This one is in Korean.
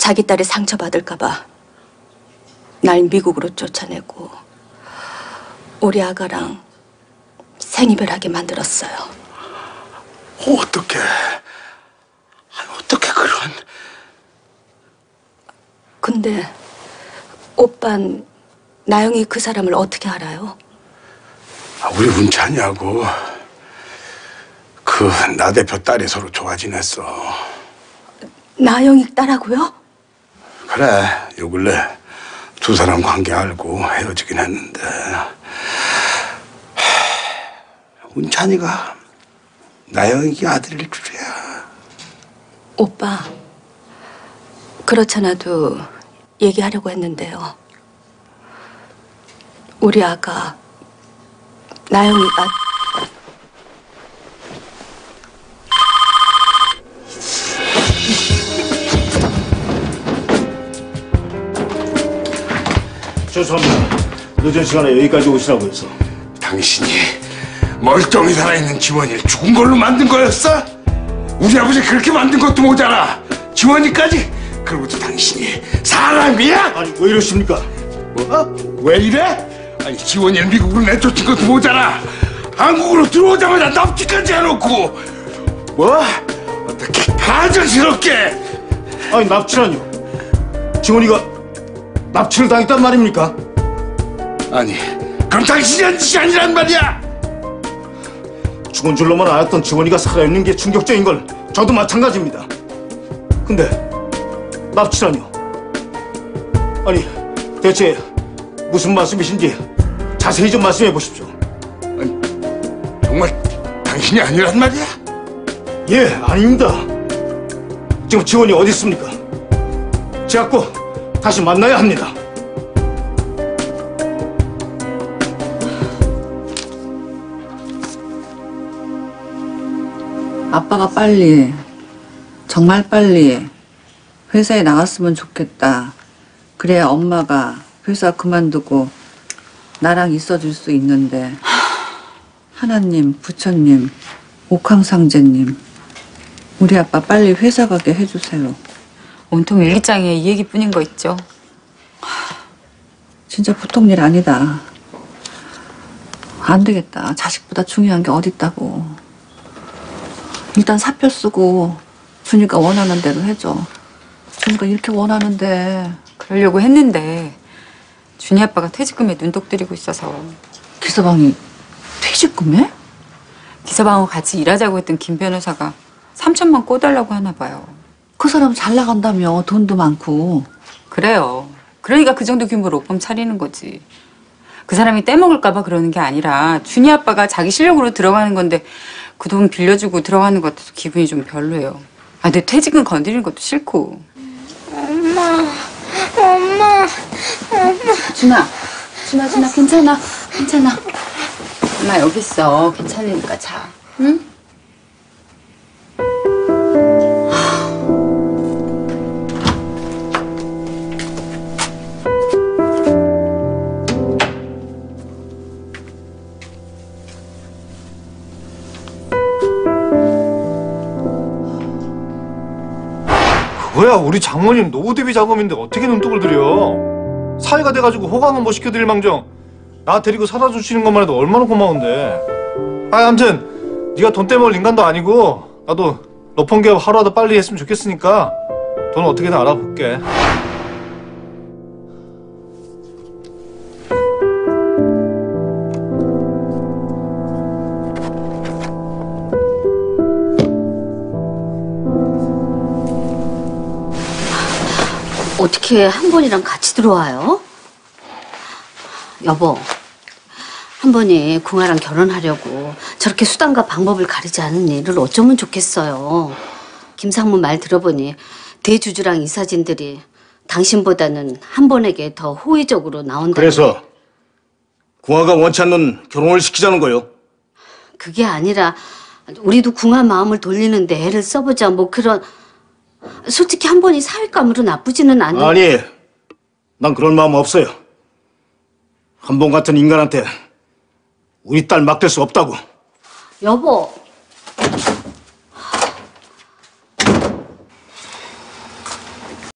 자기 딸이 상처받을까봐 날 미국으로 쫓아내고 우리 아가랑 생이별하게 만들었어요. 어떻게? 어떻게 그런? 근데 오빤 나영이 그 사람을 어떻게 알아요? 아, 우리 문찬이하고 그 나 대표 딸이 서로 좋아 지냈어. 나영이 딸하고요? 그래, 요 근래 두 사람 관계 알고 헤어지긴 했는데 하, 문찬이가 나영이 아들일 줄이야. 오빠, 그렇잖아도 얘기하려고 했는데요. 우리 아가 나영이가 죄송합니다. 늦은 시간에 여기까지 오시라고 해서. 당신이 멀쩡히 살아있는 지원이를 죽은 걸로 만든 거였어? 우리 아버지 그렇게 만든 것도 모자라 지원이까지? 그리고 또 당신이 사람이야? 아니 왜 이러십니까? 뭐? 왜 이래? 아니 지원이를 미국으로 내쫓은 것도 모자라 한국으로 들어오자마자 납치까지 해놓고 뭐? 어떻게 가증스럽게 아니 납치라뇨. 지원이가 납치를 당했단 말입니까? 아니 그럼 당신이 한 짓이 아니란 말이야 죽은 줄로만 알았던 지원이가 살아있는 게 충격적인 걸 저도 마찬가지입니다. 근데 납치라뇨. 아니 대체 무슨 말씀이신지 자세히 좀 말씀해 보십시오. 정말 당신이 아니란 말이야? 예, 아닙니다. 지금 지원이 어디 있습니까? 제가 꼭 다시 만나야 합니다. 아빠가 빨리, 정말 빨리 회사에 나갔으면 좋겠다. 그래야 엄마가 회사 그만두고 나랑 있어줄 수 있는데. 하나님, 부처님, 옥황상제님, 우리 아빠 빨리 회사 가게 해주세요. 온통 일기장에 이 얘기뿐인 거 있죠. 진짜 보통 일 아니다. 안 되겠다. 자식보다 중요한 게 어딨다고. 일단 사표 쓰고 준이가 원하는 대로 해줘. 준이가 이렇게 원하는데 그러려고 했는데 준이 아빠가 퇴직금에 눈독 들이고 있어서 기서방이 퇴직금에? 기서방하고 같이 일하자고 했던 김 변호사가 3천만 꿔달라고 하나 봐요. 그 사람 잘 나간다며 돈도 많고. 그래요. 그러니까 그 정도 규모로 오범 차리는 거지. 그 사람이 떼먹을까 봐 그러는 게 아니라 준이 아빠가 자기 실력으로 들어가는 건데 그 돈 빌려주고 들어가는 것 같아서 기분이 좀 별로예요. 아, 내 퇴직금 건드리는 것도 싫고. 준아, 준아, 준아, 괜찮아. 괜찮아. 엄마 여기 있어. 괜찮으니까 자. 응? 뭐야 우리 장모님 노후 대비 작업인데 어떻게 눈독을 들여? 사회가 돼가지고 호강 한번 시켜드릴 망정. 나 데리고 사다 주시는 것만 해도 얼마나 고마운데. 아 아무튼 네가 돈 때문에 인간도 아니고 나도 러펀 기업 하루라도 빨리 했으면 좋겠으니까 돈 어떻게든 알아볼게 어떻게 한 번이랑 같이 들어와요? 여보, 한 번이 궁아랑 결혼하려고 저렇게 수단과 방법을 가리지 않은 일을 어쩌면 좋겠어요. 김상문 말 들어보니 대주주랑 이사진들이 당신보다는 한 번에게 더 호의적으로 나온다. 그래서 궁화가 원치 않는 결혼을 시키자는 거요. 그게 아니라 우리도 궁아 마음을 돌리는데 애를 써보자 뭐 그런 솔직히 한 번이 사윗감으로 나쁘지는 않은 아니, 난 그런 마음 없어요. 한번 같은 인간한테 우리 딸 맡길 수 없다고. 여보